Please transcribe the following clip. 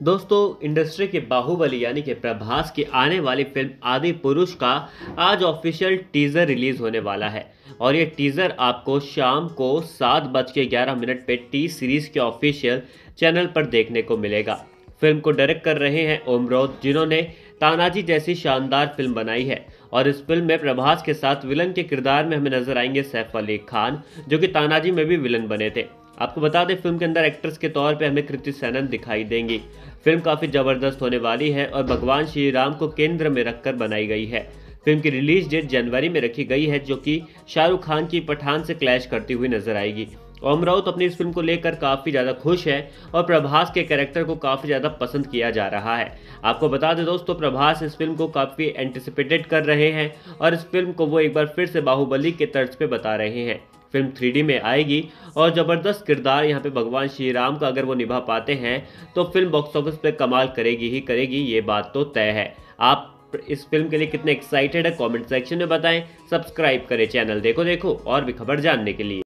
दोस्तों, इंडस्ट्री के बाहुबली यानी कि प्रभास की आने वाली फ़िल्म आदि पुरुष का आज ऑफिशियल टीजर रिलीज़ होने वाला है। और ये टीजर आपको शाम को सात बज के ग्यारह मिनट पे टी सीरीज़ के ऑफिशियल चैनल पर देखने को मिलेगा। फ़िल्म को डायरेक्ट कर रहे हैं ओमरोद जिन्होंने तानाजी जैसी शानदार फ़िल्म बनाई है। और इस फ़िल्म में प्रभास के साथ विलन के किरदार में हमें नज़र आएँगे सैफ अली खान, जो कि तानाजी में भी विलन बने थे। आपको बता दें, फ़िल्म के अंदर एक्ट्रेस के तौर पे हमें कृति सैनन दिखाई देंगी। फ़िल्म काफ़ी ज़बरदस्त होने वाली है और भगवान श्री राम को केंद्र में रखकर बनाई गई है। फ़िल्म की रिलीज़ डेट जनवरी में रखी गई है, जो कि शाहरुख खान की पठान से क्लैश करती हुई नज़र आएगी। ओम राउत अपनी इस फ़िल्म को लेकर काफ़ी ज़्यादा खुश है और प्रभास के कैरेक्टर को काफ़ी ज़्यादा पसंद किया जा रहा है। आपको बता दें दोस्तों, प्रभास इस फ़िल्म को काफ़ी एंटिसिपेटेड कर रहे हैं और इस फ़िल्म को वो एक बार फिर से बाहुबली के तर्ज पे बता रहे हैं। फ़िल्म थ्री में आएगी और ज़बरदस्त किरदार यहाँ पे भगवान श्री राम का अगर वो निभा पाते हैं तो फ़िल्म बॉक्स ऑफ़िस पे कमाल करेगी ही करेगी, ये बात तो तय है। आप इस फ़िल्म के लिए कितने एक्साइटेड है कमेंट सेक्शन में बताएँ सब्सक्राइब करें चैनल देखो देखो, और भी खबर जानने के लिए।